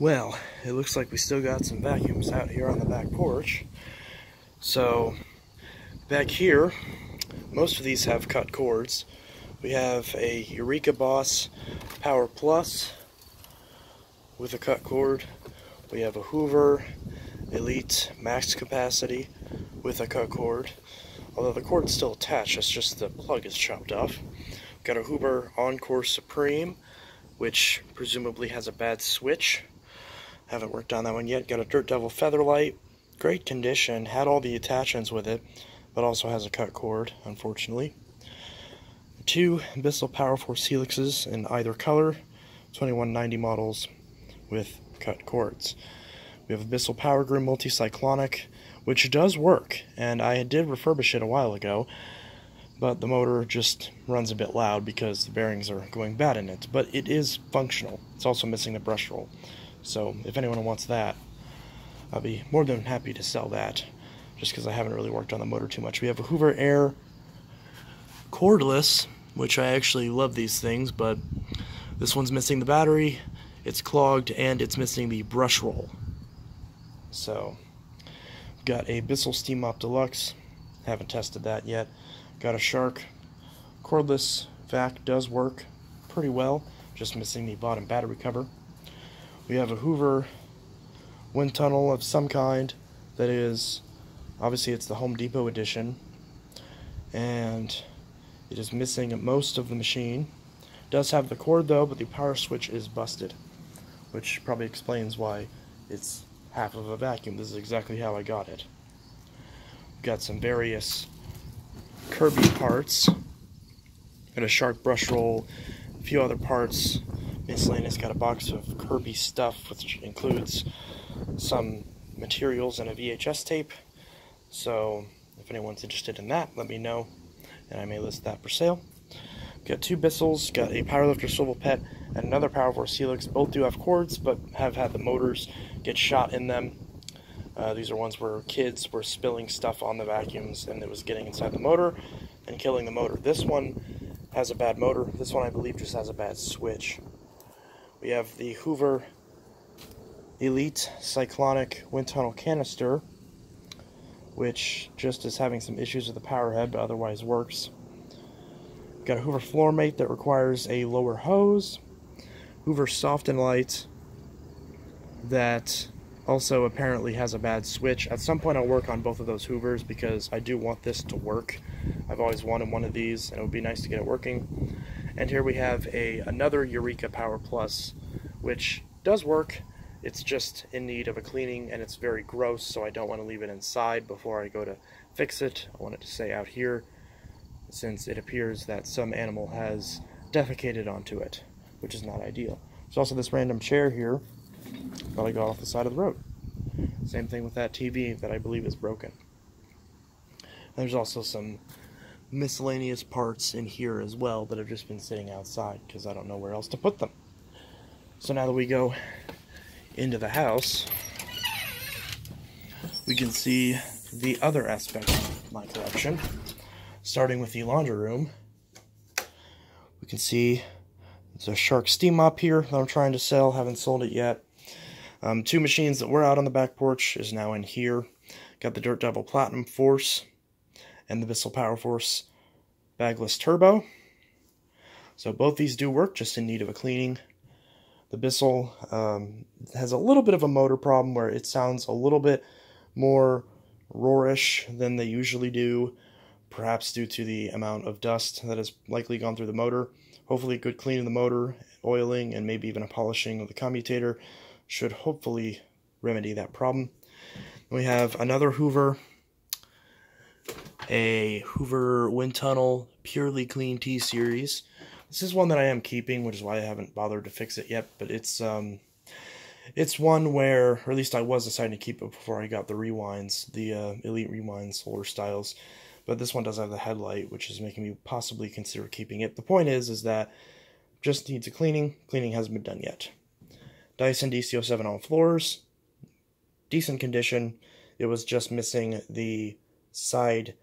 Well, it looks like we still got some vacuums out here on the back porch. So, back here, most of these have cut cords. We have a Eureka Boss Power Plus with a cut cord. We have a Hoover Elite Max Capacity with a cut cord. Although the cord's still attached, it's just the plug is chopped off. We've got a Hoover Encore Supreme, which presumably has a bad switch. Haven't worked on that one yet. Got a Dirt Devil Featherlight. Great condition. Had all the attachments with it, but also has a cut cord, unfortunately. Two Bissell Power Force Helixes in either color. 2190 models with cut cords. We have a Bissell Power Groom Multicyclonic, which does work, and I did refurbish it a while ago, but the motor just runs a bit loud because the bearings are going bad in it. But it is functional. It's also missing the brush roll. So if anyone wants that, I'll be more than happy to sell that, just because I haven't really worked on the motor too much. We have a Hoover Air cordless, which I actually love these things, but this one's missing the battery, it's clogged, and it's missing the brush roll. So, got a Bissell Steam Mop Deluxe, haven't tested that yet. Got a Shark cordless vac, does work pretty well, just missing the bottom battery cover. We have a Hoover wind tunnel of some kind that is, obviously it's the Home Depot edition, and it is missing most of the machine. It does have the cord though, but the power switch is busted, which probably explains why it's half of a vacuum. This is exactly how I got it. Got some various Kirby parts, got a Shark brush roll, a few other parts, Miscellaneous got a box of Kirby stuff, which includes some materials and a VHS tape. So, if anyone's interested in that, let me know, and I may list that for sale. Got two Bissells, got a Powerlifter Swivel Pet, and another Power Force Helix. Both do have cords, but have had the motors get shot in them. Uh, these are ones where kids were spilling stuff on the vacuums, and it was getting inside the motor and killing the motor. This one has a bad motor. This one, I believe, just has a bad switch. We have the Hoover Elite Cyclonic Wind Tunnel Canister, which just is having some issues with the power head, but otherwise works. We've got a Hoover Floor Mate that requires a lower hose. Hoover Soft and Light that also apparently has a bad switch. At some point I'll work on both of those Hoovers because I do want this to work. I've always wanted one of these and it would be nice to get it working. And here we have a another Eureka Power Plus, which does work. It's just in need of a cleaning and it's very gross, so I don't want to leave it inside before I go to fix it. I want it to stay out here since it appears that some animal has defecated onto it, which is not ideal. There's also this random chair here that I got off the side of the road. Same thing with that TV that I believe is broken. There's also some miscellaneous parts in here as well that have just been sitting outside because I don't know where else to put them. So now that we go into the house, we can see the other aspect of my collection. Starting with the laundry room, we can see there's a Shark steam mop here that I'm trying to sell, haven't sold it yet. Um, two machines that were out on the back porch is now in here. Got the Dirt Devil Platinum Force and the Bissell Power Force bagless turbo. So both these do work, just in need of a cleaning. The Bissell um, has a little bit of a motor problem where it sounds a little bit more roarish than they usually do, perhaps due to the amount of dust that has likely gone through the motor. Hopefully a good cleaning of the motor, oiling, and maybe even a polishing of the commutator should hopefully remedy that problem. We have another Hoover a Hoover Wind Tunnel Purely Clean T Series. This is one that I am keeping, which is why I haven't bothered to fix it yet. But it's um, it's one where, or at least I was deciding to keep it before I got the rewinds, the uh, Elite Rewind Solar Styles. But this one does have the headlight, which is making me possibly consider keeping it. The point is, is that just needs a cleaning. Cleaning hasn't been done yet. Dyson DC07 all floors, decent condition. It was just missing the side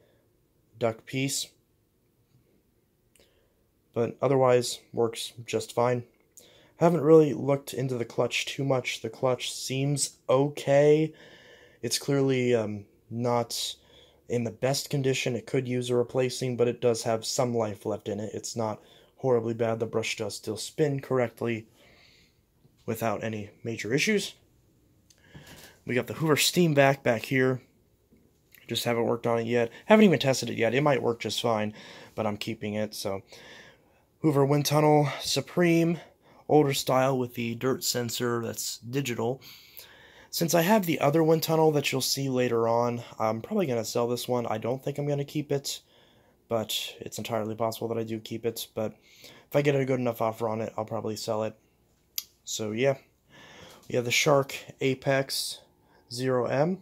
duct piece. But otherwise, works just fine. Haven't really looked into the clutch too much. The clutch seems okay. It's clearly um, not in the best condition. It could use a replacing, but it does have some life left in it. It's not horribly bad. The brush does still spin correctly without any major issues. We got the Hoover Steam Vac back here. Just haven't worked on it yet. Haven't even tested it yet. It might work just fine, but I'm keeping it. So Hoover Wind Tunnel Supreme, older style with the dirt sensor that's digital. Since I have the other wind tunnel that you'll see later on, I'm probably going to sell this one. I don't think I'm going to keep it, but it's entirely possible that I do keep it. But if I get a good enough offer on it, I'll probably sell it. So yeah, we have the Shark Apex Zero M.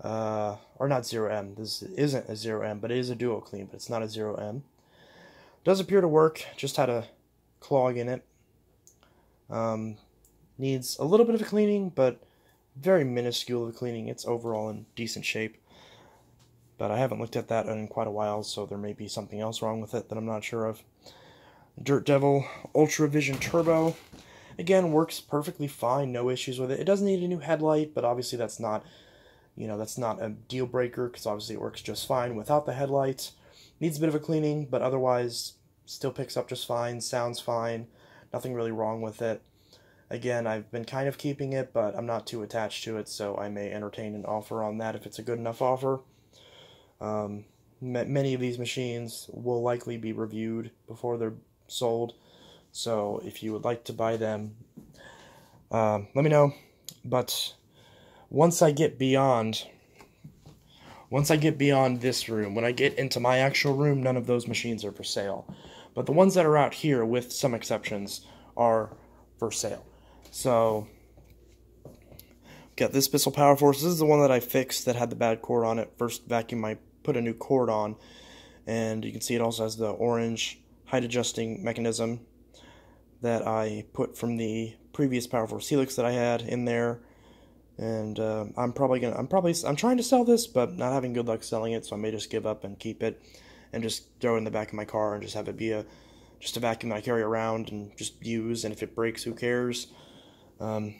Uh, or not Zero M. This isn't a Zero M, but it is a duo clean, but it's not a Zero M. Does appear to work, just had a clog in it. Um, needs a little bit of a cleaning, but very minuscule of a cleaning. It's overall in decent shape. But I haven't looked at that in quite a while, so there may be something else wrong with it that I'm not sure of. Dirt Devil Ultra Vision Turbo. Again, works perfectly fine, no issues with it. It doesn't need a new headlight, but obviously that's not, you know, that's not a deal breaker because obviously it works just fine without the headlights. Needs a bit of a cleaning, but otherwise still picks up just fine, sounds fine, nothing really wrong with it. Again, I've been kind of keeping it, but I'm not too attached to it, so I may entertain an offer on that if it's a good enough offer. Um, many of these machines will likely be reviewed before they're sold, so if you would like to buy them, uh, let me know. But once I get beyond, once I get beyond this room, when I get into my actual room, none of those machines are for sale. But the ones that are out here, with some exceptions, are for sale. So, got this Bissell Power Force. This is the one that I fixed that had the bad cord on it. First vacuum, I put a new cord on, and you can see it also has the orange height adjusting mechanism that I put from the previous Power Force Helix that I had in there. And uh, I'm probably gonna, I'm probably, I'm trying to sell this, but not having good luck selling it, so I may just give up and keep it, and just throw it in the back of my car and just have it be a, just a vacuum that I carry around and just use. And if it breaks, who cares? Um,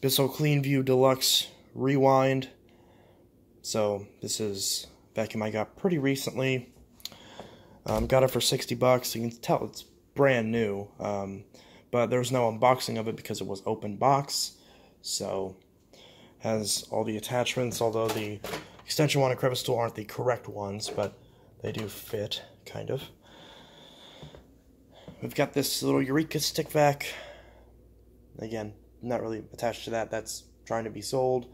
Bissell Clean View Deluxe Rewind. So this is vacuum I got pretty recently. Um, got it for 60 bucks. You can tell it's brand new. Um, but there was no unboxing of it because it was open box. So has all the attachments, although the extension wand and crevice tool aren't the correct ones, but they do fit, kind of. We've got this little Eureka stick vac. Again, not really attached to that. That's trying to be sold.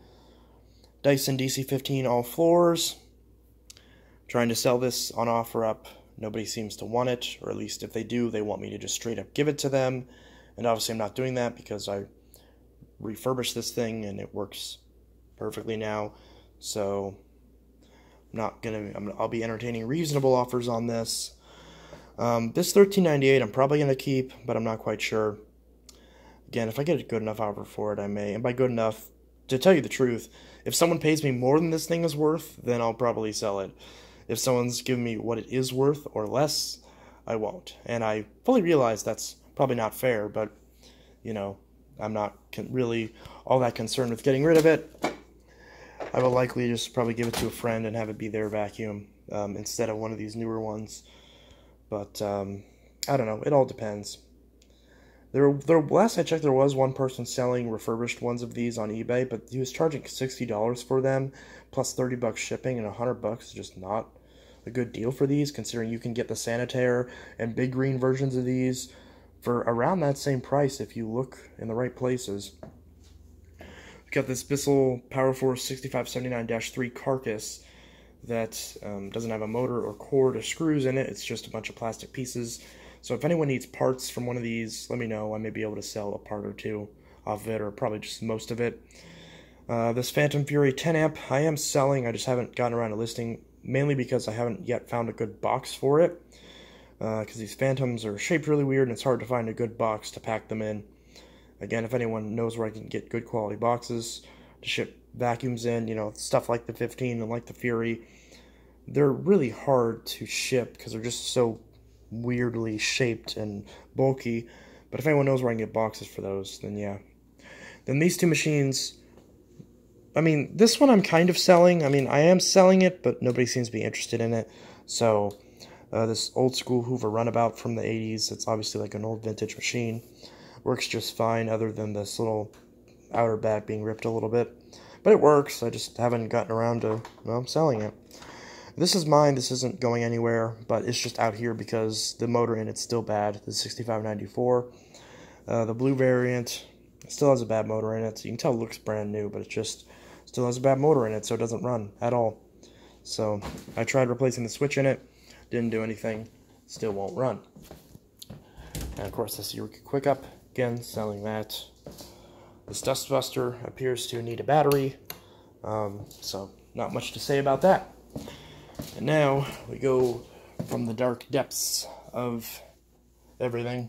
Dyson DC15 all floors. Trying to sell this on OfferUp. Nobody seems to want it, or at least if they do, they want me to just straight up give it to them. And obviously, I'm not doing that because I refurbished this thing and it works perfectly now. So, I'm not gonna. I'm, I'll be entertaining reasonable offers on this. Um, this 13.98, I'm probably gonna keep, but I'm not quite sure. Again, if I get a good enough offer for it, I may. And by good enough, to tell you the truth, if someone pays me more than this thing is worth, then I'll probably sell it. If someone's giving me what it is worth or less, I won't. And I fully realize that's probably not fair, but, you know, I'm not really all that concerned with getting rid of it. I will likely just probably give it to a friend and have it be their vacuum um, instead of one of these newer ones. But um, I don't know. It all depends. There, there, last I checked, there was one person selling refurbished ones of these on eBay, but he was charging sixty dollars for them, plus thirty bucks shipping, and hundred bucks is just not a good deal for these, considering you can get the Sanitaire and Big Green versions of these for around that same price if you look in the right places. We've got this Bissell Powerforce 6579-3 carcass that um, doesn't have a motor or cord or screws in it. It's just a bunch of plastic pieces so if anyone needs parts from one of these, let me know. I may be able to sell a part or two off of it, or probably just most of it. Uh, this Phantom Fury 10 amp, I am selling. I just haven't gotten around to listing, mainly because I haven't yet found a good box for it. Because uh, these Phantoms are shaped really weird, and it's hard to find a good box to pack them in. Again, if anyone knows where I can get good quality boxes to ship vacuums in, you know, stuff like the 15 and like the Fury, they're really hard to ship because they're just so weirdly shaped and bulky. But if anyone knows where I can get boxes for those, then yeah. Then these two machines, I mean, this one I'm kind of selling. I mean, I am selling it, but nobody seems to be interested in it. So, uh, this old school Hoover Runabout from the 80s, it's obviously like an old vintage machine. Works just fine, other than this little outer back being ripped a little bit. But it works, I just haven't gotten around to, well, selling it. This is mine, this isn't going anywhere, but it's just out here because the motor in it's still bad, the 6594. Uh, the blue variant still has a bad motor in it, so you can tell it looks brand new, but it just still has a bad motor in it, so it doesn't run at all. So I tried replacing the switch in it, didn't do anything, still won't run. And of course, this Eureka Quick Up, again, selling that. This Dustbuster appears to need a battery, um, so not much to say about that. And now we go from the dark depths of everything.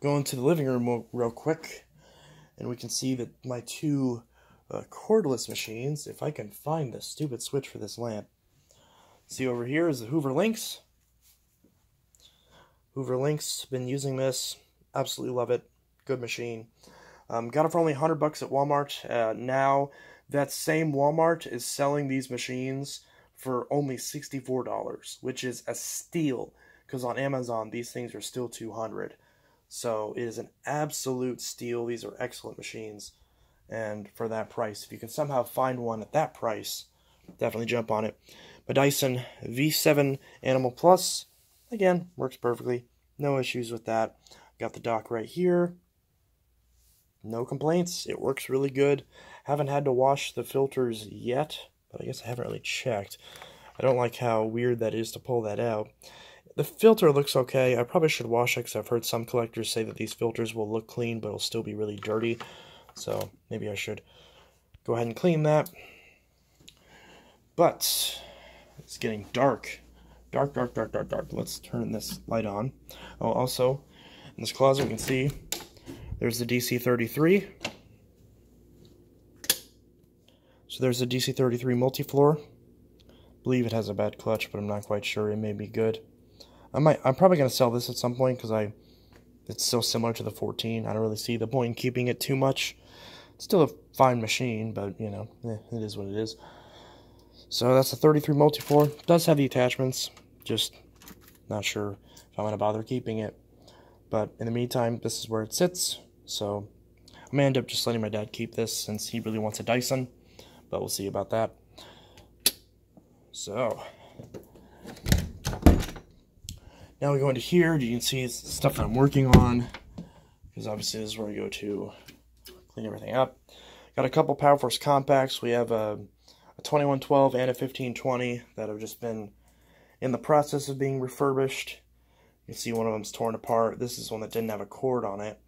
Go into the living room real quick, and we can see that my two uh, cordless machines, if I can find the stupid switch for this lamp. See over here is the Hoover Linx. Hoover Linx, been using this, absolutely love it, good machine. Um, got it for only 100 bucks at Walmart. Uh, now, that same Walmart is selling these machines for only $64, which is a steal because on Amazon these things are still 200. So it is an absolute steal. These are excellent machines and for that price. If you can somehow find one at that price, definitely jump on it. But Dyson V7 Animal Plus, again, works perfectly. No issues with that. Got the dock right here. No complaints. It works really good. Haven't had to wash the filters yet but I guess I haven't really checked. I don't like how weird that is to pull that out. The filter looks okay. I probably should wash it because I've heard some collectors say that these filters will look clean, but it'll still be really dirty. So maybe I should go ahead and clean that. But it's getting dark. Dark, dark, dark, dark, dark. Let's turn this light on. Oh, also, in this closet, we can see there's the DC-33. So there's a DC33 multi-floor. believe it has a bad clutch, but I'm not quite sure. It may be good. I might. I'm probably going to sell this at some point because I. It's so similar to the 14. I don't really see the point in keeping it too much. It's still a fine machine, but you know, eh, it is what it is. So that's a 33 multi-floor. Does have the attachments. Just not sure if I'm going to bother keeping it. But in the meantime, this is where it sits. So I'm going to end up just letting my dad keep this since he really wants a Dyson but we'll see about that. So, now we go into here. You can see it's stuff I'm working on, because obviously this is where I go to clean everything up. Got a couple Power Force compacts. We have a 2112 and a 1520 that have just been in the process of being refurbished. You see one of them's torn apart. This is one that didn't have a cord on it.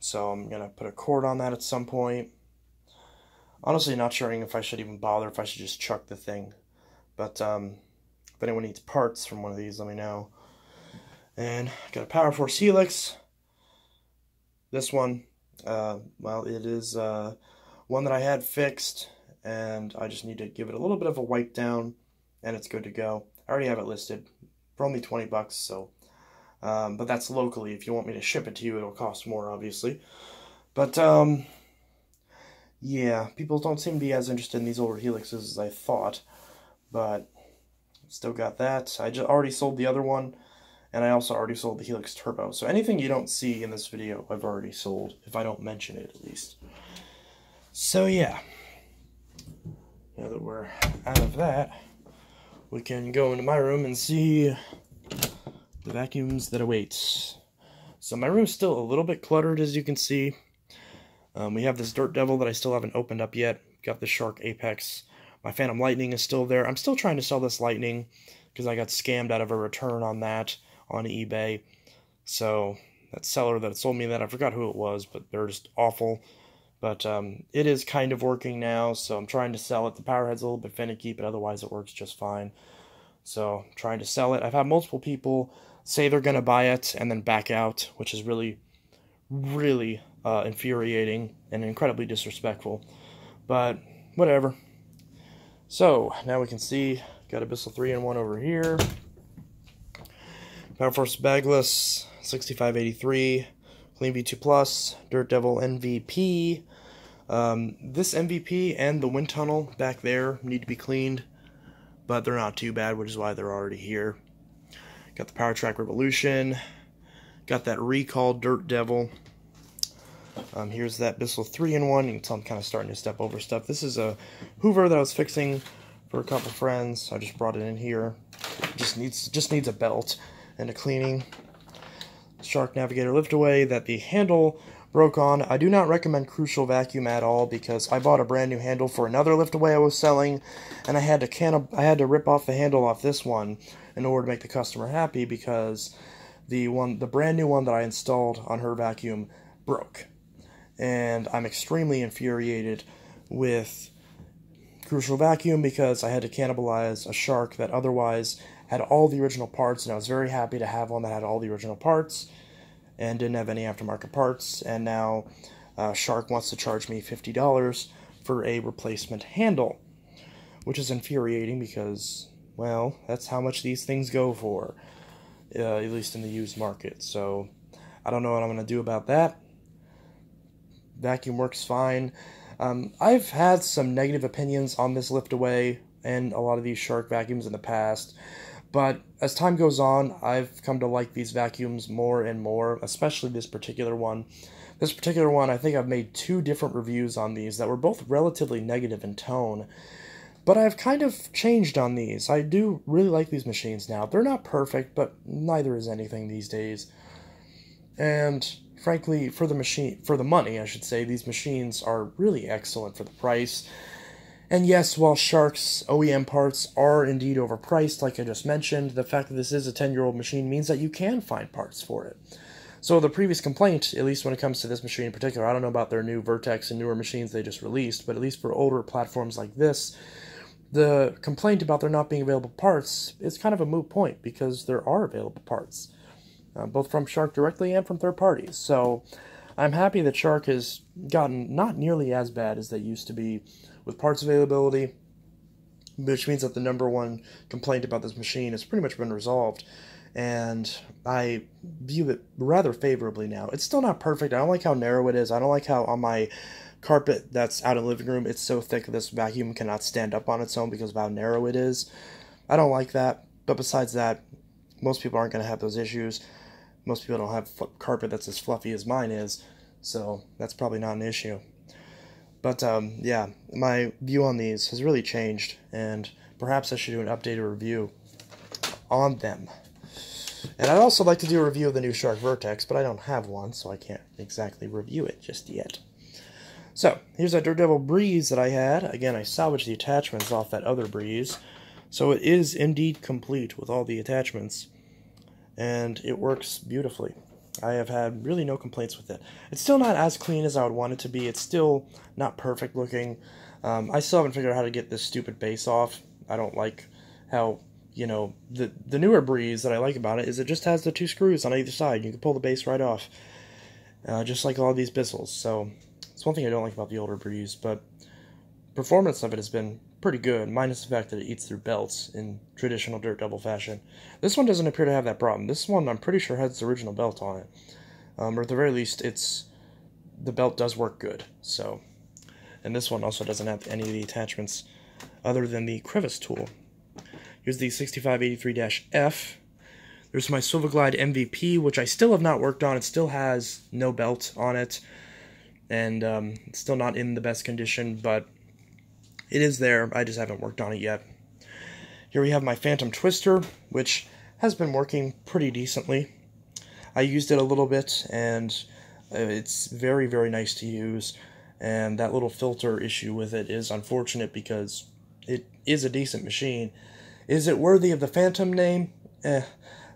So I'm going to put a cord on that at some point honestly not sure if I should even bother, if I should just chuck the thing. But um, if anyone needs parts from one of these, let me know. And got a Power Force Helix. This one, uh, well, it is uh, one that I had fixed, and I just need to give it a little bit of a wipe down, and it's good to go. I already have it listed for only 20 bucks, so. Um, but that's locally. If you want me to ship it to you, it'll cost more, obviously. But, um, yeah, people don't seem to be as interested in these older Helixes as I thought, but still got that. I just already sold the other one, and I also already sold the Helix Turbo. So anything you don't see in this video, I've already sold, if I don't mention it at least. So yeah, now that we're out of that, we can go into my room and see the vacuums that await. So my room's still a little bit cluttered, as you can see. Um, we have this Dirt Devil that I still haven't opened up yet. Got the Shark Apex. My Phantom Lightning is still there. I'm still trying to sell this Lightning because I got scammed out of a return on that on eBay. So that seller that sold me that, I forgot who it was, but they're just awful. But um, it is kind of working now, so I'm trying to sell it. The powerhead's a little bit finicky, but otherwise it works just fine. So I'm trying to sell it. I've had multiple people say they're going to buy it and then back out, which is really, really uh, infuriating and incredibly disrespectful. But whatever. So now we can see got a Bissell 3 in 1 over here. Power Force Bagless 6583, CleanView 2 Plus, Dirt Devil MVP. Um, this MVP and the wind tunnel back there need to be cleaned, but they're not too bad, which is why they're already here. Got the Power Track Revolution, got that Recall Dirt Devil. Um, here's that Bissell 3-in-1. You can tell I'm kind of starting to step over stuff. This is a Hoover that I was fixing for a couple friends. I just brought it in here. Just needs just needs a belt and a cleaning. Shark Navigator lift away that the handle broke on. I do not recommend Crucial Vacuum at all because I bought a brand new handle for another lift away I was selling, and I had to can I had to rip off the handle off this one in order to make the customer happy because the one the brand new one that I installed on her vacuum broke, and I'm extremely infuriated with Crucial Vacuum because I had to cannibalize a shark that otherwise had all the original parts, and I was very happy to have one that had all the original parts and didn't have any aftermarket parts. And now uh, Shark wants to charge me $50 for a replacement handle, which is infuriating because, well, that's how much these things go for, uh, at least in the used market. So I don't know what I'm going to do about that. Vacuum works fine. Um, I've had some negative opinions on this lift away and a lot of these shark vacuums in the past. But as time goes on, I've come to like these vacuums more and more, especially this particular one. This particular one, I think I've made two different reviews on these that were both relatively negative in tone. But I've kind of changed on these. I do really like these machines now. They're not perfect, but neither is anything these days. And frankly, for the machine for the money, I should say, these machines are really excellent for the price. And yes, while Shark's OEM parts are indeed overpriced, like I just mentioned, the fact that this is a 10 year old machine means that you can find parts for it. So, the previous complaint, at least when it comes to this machine in particular, I don't know about their new Vertex and newer machines they just released, but at least for older platforms like this, the complaint about there not being available parts is kind of a moot point because there are available parts, uh, both from Shark directly and from third parties. So, I'm happy that Shark has gotten not nearly as bad as they used to be with parts availability, which means that the number one complaint about this machine has pretty much been resolved. And I view it rather favorably now. It's still not perfect. I don't like how narrow it is. I don't like how on my carpet that's out in the living room, it's so thick this vacuum cannot stand up on its own because of how narrow it is. I don't like that. But besides that, most people aren't going to have those issues. Most people don't have carpet that's as fluffy as mine is, so that's probably not an issue. But um, yeah, my view on these has really changed, and perhaps I should do an updated review on them. And I'd also like to do a review of the new Shark Vertex, but I don't have one, so I can't exactly review it just yet. So, here's that Dirt Devil Breeze that I had. Again, I salvaged the attachments off that other Breeze. So it is indeed complete with all the attachments. And it works beautifully. I have had really no complaints with it. It's still not as clean as I would want it to be. It's still not perfect looking. Um, I still haven't figured out how to get this stupid base off. I don't like how, you know, the, the newer Breeze that I like about it is it just has the two screws on either side. You can pull the base right off, uh, just like all these Bissells. So it's one thing I don't like about the older Breeze, but performance of it has been pretty good, minus the fact that it eats through belts in traditional Dirt Devil fashion. This one doesn't appear to have that problem. This one, I'm pretty sure, has its original belt on it. Um, or at the very least, it's the belt does work good. So, And this one also doesn't have any of the attachments other than the crevice tool. Here's the 6583-F. There's my Silvaglide MVP, which I still have not worked on. It still has no belt on it, and um, it's still not in the best condition, but it is there, I just haven't worked on it yet. Here we have my Phantom Twister, which has been working pretty decently. I used it a little bit, and uh, it's very, very nice to use. And that little filter issue with it is unfortunate because it is a decent machine. Is it worthy of the Phantom name? Eh.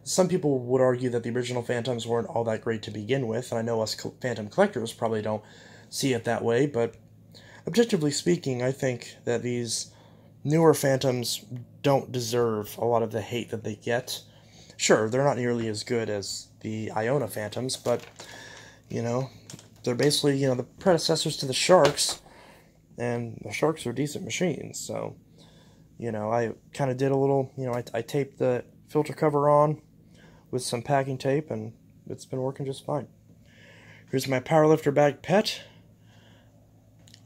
Some people would argue that the original Phantoms weren't all that great to begin with, and I know us Phantom collectors probably don't see it that way, but objectively speaking, I think that these newer Phantoms don't deserve a lot of the hate that they get. Sure, they're not nearly as good as the Iona Phantoms, but, you know, they're basically, you know, the predecessors to the Sharks, and the Sharks are decent machines, so, you know, I kind of did a little, you know, I, I taped the filter cover on with some packing tape, and it's been working just fine. Here's my powerlifter bag pet.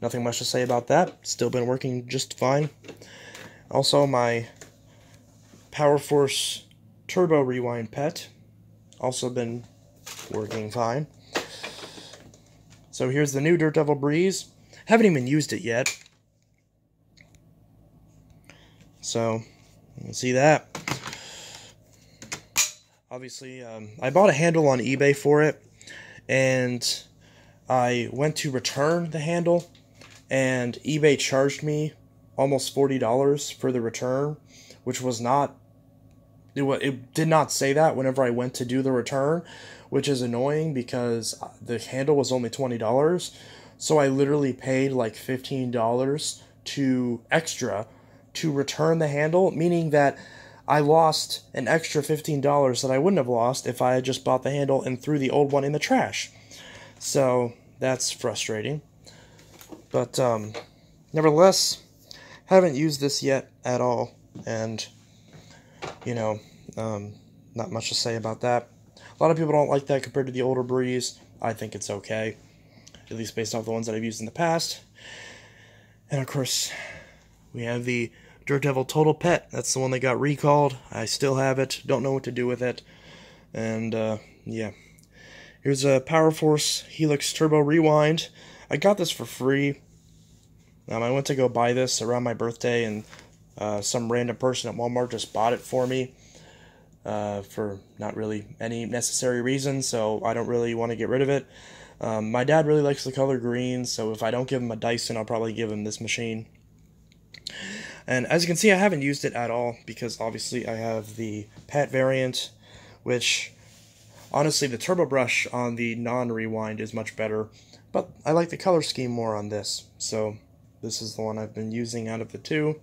Nothing much to say about that. Still been working just fine. Also, my Power Force Turbo Rewind pet. Also been working fine. So here's the new Dirt Devil Breeze. Haven't even used it yet. So, you can see that. Obviously, um, I bought a handle on eBay for it, and I went to return the handle, and eBay charged me almost $40 for the return, which was not it, it did not say that whenever I went to do the return, which is annoying because uh, the handle was only $20. So I literally paid like $15 to extra to return the handle, meaning that I lost an extra $15 that I wouldn't have lost if I had just bought the handle and threw the old one in the trash. So that's frustrating. But um, nevertheless, haven't used this yet at all. And, you know, um, not much to say about that. A lot of people don't like that compared to the older Breeze. I think it's okay, at least based off the ones that I've used in the past. And of course, we have the Dirt Devil Total Pet. That's the one that got recalled. I still have it. Don't know what to do with it. And, uh, yeah. Here's a Power Force Helix Turbo Rewind. I got this for free. Um, I went to go buy this around my birthday, and uh, some random person at Walmart just bought it for me uh, for not really any necessary reason, so I don't really want to get rid of it. Um, my dad really likes the color green, so if I don't give him a Dyson, I'll probably give him this machine. And as you can see, I haven't used it at all because obviously I have the Pet variant, which honestly the turbo brush on the non-rewind is much better, but I like the color scheme more on this. So this is the one I've been using out of the two.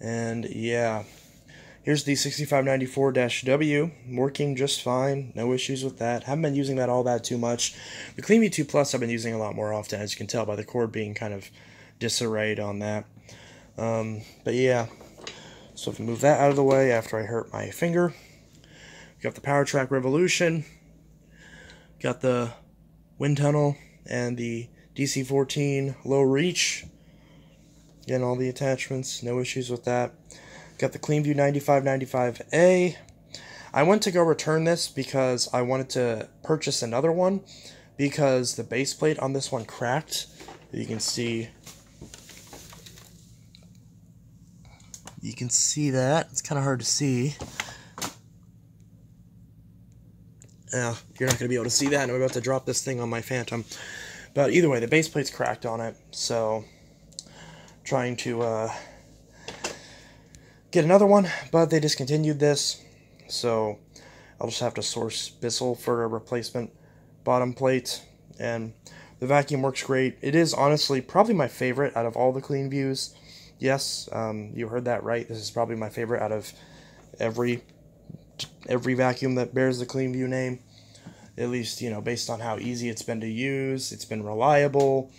And yeah, here's the 6594-W, working just fine, no issues with that. Haven't been using that all that too much. The CleanView 2 Plus I've been using a lot more often, as you can tell by the cord being kind of disarrayed on that. Um, but yeah, so if we move that out of the way after I hurt my finger, we got the Power Track Revolution, got the wind tunnel, and the DC-14 low reach. Again, all the attachments, no issues with that. Got the CleanView 9595A. I went to go return this because I wanted to purchase another one because the base plate on this one cracked. You can see You can see that. It's kind of hard to see. Yeah, you're not going to be able to see that, and I'm about to drop this thing on my Phantom. But either way, the base plate's cracked on it, so trying to uh, get another one, but they discontinued this, so I'll just have to source Bissell for a replacement bottom plate, and the vacuum works great. It is honestly probably my favorite out of all the clean views. Yes, um, you heard that right. This is probably my favorite out of every every vacuum that bears the CleanView name. At least, you know, based on how easy it's been to use, it's been reliable.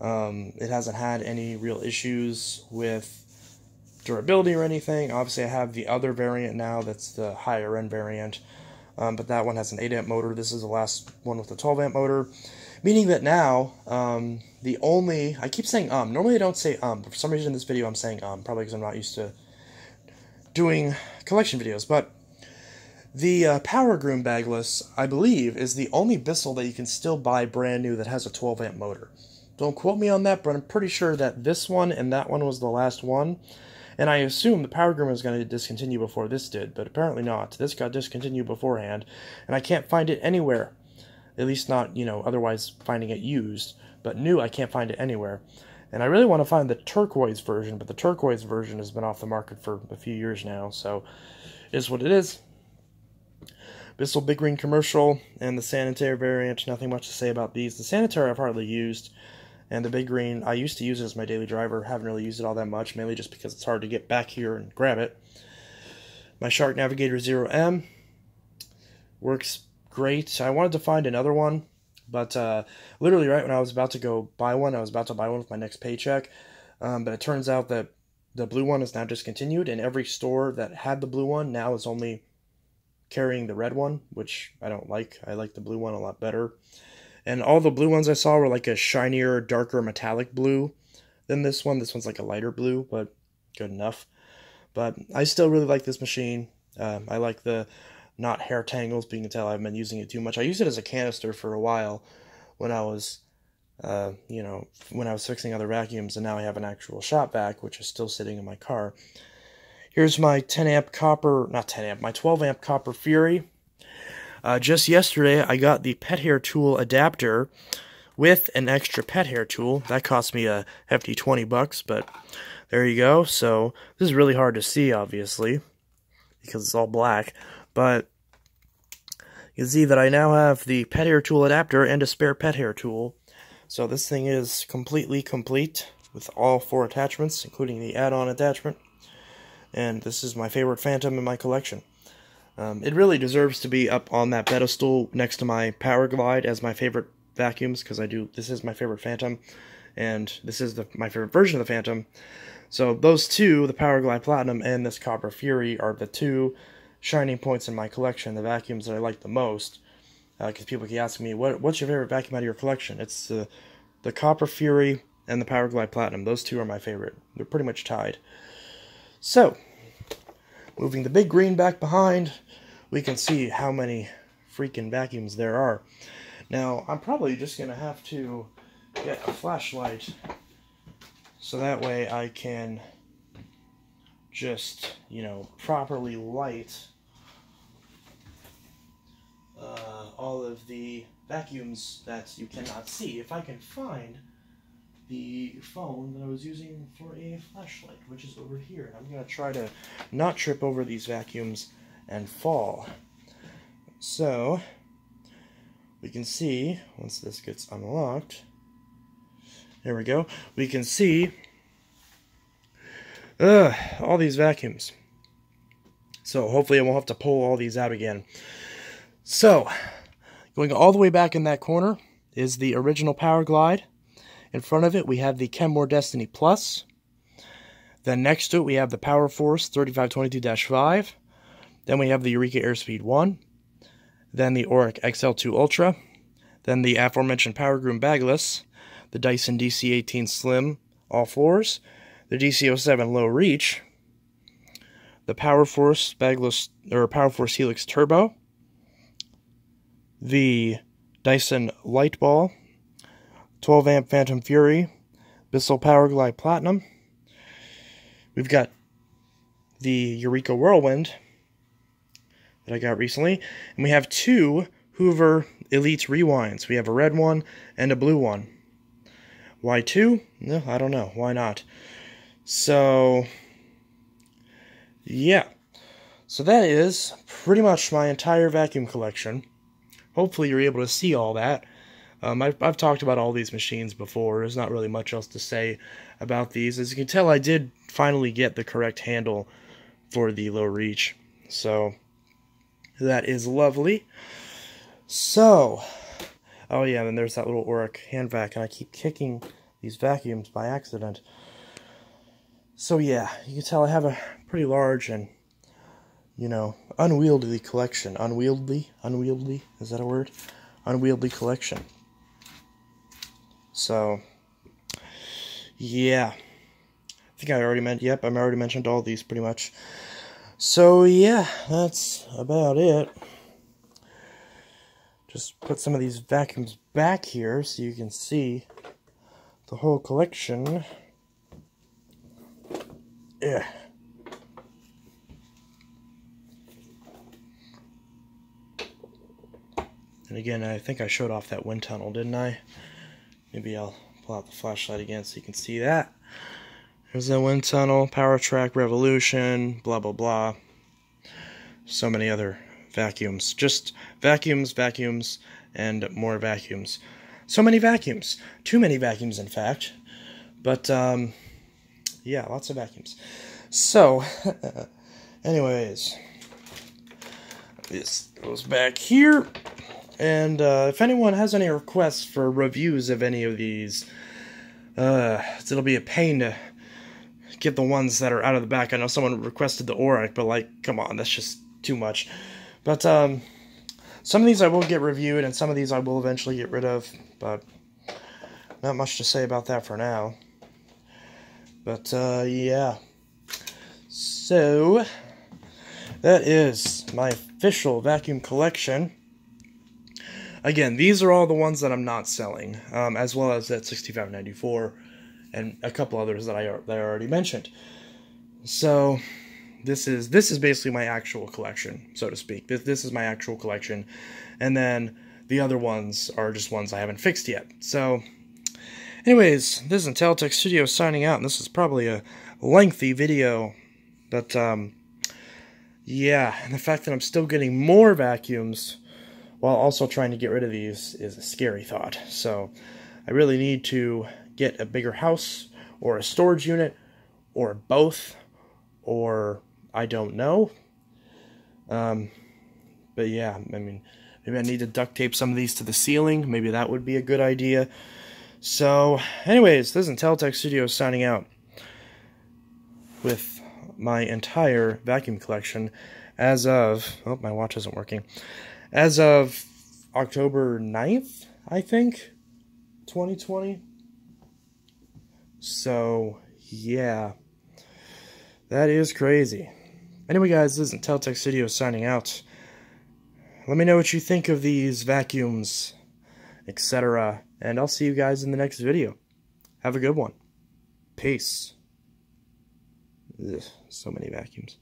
Um, it hasn't had any real issues with durability or anything. Obviously, I have the other variant now that's the higher end variant, um, but that one has an 8 amp motor. This is the last one with the 12 amp motor. Meaning that now, um, the only, I keep saying um, normally I don't say um, but for some reason in this video I'm saying um, probably because I'm not used to doing collection videos, but the uh, Power Groom Bagless, I believe, is the only Bissell that you can still buy brand new that has a 12 amp motor. Don't quote me on that, but I'm pretty sure that this one and that one was the last one. And I assume the Power Groom was going to discontinue before this did, but apparently not. This got discontinued beforehand, and I can't find it anywhere. At least not, you know, otherwise finding it used. But new, I can't find it anywhere. And I really want to find the turquoise version, but the turquoise version has been off the market for a few years now, so is what it is. Bissell Big Green Commercial and the Sanitaire variant, nothing much to say about these. The Sanitaire I've hardly used, and the Big Green, I used to use it as my daily driver, haven't really used it all that much, mainly just because it's hard to get back here and grab it. My Shark Navigator Zero M works great. I wanted to find another one, but uh, literally right when I was about to go buy one, I was about to buy one with my next paycheck. Um, but it turns out that the blue one is now discontinued, and every store that had the blue one now is only carrying the red one, which I don't like. I like the blue one a lot better. And all the blue ones I saw were like a shinier, darker metallic blue than this one. This one's like a lighter blue, but good enough. But I still really like this machine. Um, I like the not hair tangles, but you can tell I've been using it too much. I used it as a canister for a while when I was, uh, you know, when I was fixing other vacuums, and now I have an actual shop vac, which is still sitting in my car. Here's my 10 amp copper, not 10 amp, my 12 amp copper Fury. Uh, just yesterday, I got the pet hair tool adapter with an extra pet hair tool. That cost me a hefty 20 bucks, but there you go. So this is really hard to see, obviously, because it's all black. But you can see that I now have the pet hair tool adapter and a spare pet hair tool. So this thing is completely complete with all four attachments, including the add-on attachment. And this is my favorite Phantom in my collection. Um, it really deserves to be up on that pedestal next to my Power Glide as my favorite vacuums because I do. This is my favorite Phantom, and this is the my favorite version of the Phantom. So those two, the Power Glide Platinum and this Copper Fury, are the two shining points in my collection, the vacuums that I like the most. Because uh, people keep asking me, what, what's your favorite vacuum out of your collection? It's the, the Copper Fury and the Power Glide Platinum. Those two are my favorite. They're pretty much tied. So, moving the big green back behind, we can see how many freaking vacuums there are. Now, I'm probably just going to have to get a flashlight so that way I can just, you know, properly light uh, all of the vacuums that you cannot see. If I can find the phone that I was using for a flashlight, which is over here. I'm going to try to not trip over these vacuums and fall. So, we can see, once this gets unlocked, there we go, we can see all these vacuums. So hopefully I won't have to pull all these out again. So, going all the way back in that corner is the original Power Glide. In front of it we have the Kenmore Destiny Plus. Then next to it we have the Power Force 3522-5. Then we have the Eureka Airspeed 1. Then the Oreck XL2 Ultra. Then the aforementioned Power Groom Bagless. The Dyson DC-18 Slim All Floors the DC07 Low Reach, the Power Force Bagless or Power Force Helix Turbo, the Dyson Lightball, 12 amp Phantom Fury, Bissell Power Glide Platinum. We've got the Eureka Whirlwind that I got recently, and we have two Hoover Elite Rewinds. We have a red one and a blue one. Why two? No, I don't know. Why not? So, yeah. So that is pretty much my entire vacuum collection. Hopefully you're able to see all that. Um, I've, I've talked about all these machines before. There's not really much else to say about these. As you can tell, I did finally get the correct handle for the low reach. So, that is lovely. So, oh yeah, and there's that little Oreck hand vac, and I keep kicking these vacuums by accident. So yeah, you can tell I have a pretty large and, you know, unwieldy collection. Unwieldy? Unwieldy? Is that a word? Unwieldy collection. So, yeah. I think I already meant, yep, I already mentioned all these pretty much. So, yeah, that's about it. Just put some of these vacuums back here so you can see the whole collection. Yeah. And again, I think I showed off that wind tunnel, didn't I? Maybe I'll pull out the flashlight again so you can see that. There's the wind tunnel, Power Track Revolution, blah, blah, blah. So many other vacuums. Just vacuums, vacuums, and more vacuums. So many vacuums. Too many vacuums, in fact. But, um, yeah, lots of vacuums. So, anyways, this goes back here. And uh, if anyone has any requests for reviews of any of these, uh, it'll be a pain to get the ones that are out of the back. I know someone requested the Oreck, but like, come on, that's just too much. But um, some of these I will get reviewed, and some of these I will eventually get rid of. But not much to say about that for now. But uh, yeah. So that is my official vacuum collection. Again, these are all the ones that I'm not selling, um, as well as that 6594 and a couple others that I that I already mentioned. So this is this is basically my actual collection, so to speak. This this is my actual collection, and then the other ones are just ones I haven't fixed yet. So, anyways, this is Intellitech Studio signing out, and this is probably a lengthy video, but um, yeah, and the fact that I'm still getting more vacuums while also trying to get rid of these is a scary thought. So, I really need to get a bigger house or a storage unit or both or I don't know. Um, but yeah, I mean, maybe I need to duct tape some of these to the ceiling. Maybe that would be a good idea. So, anyways, this is Intellitech Studios signing out with my entire vacuum collection as of, oh, my watch isn't working, as of October 9th, I think, 2020. So, yeah. That is crazy. Anyway, guys, this is Intellitech Studio signing out. Let me know what you think of these vacuums, etc. And I'll see you guys in the next video. Have a good one. Peace. Ugh, so many vacuums.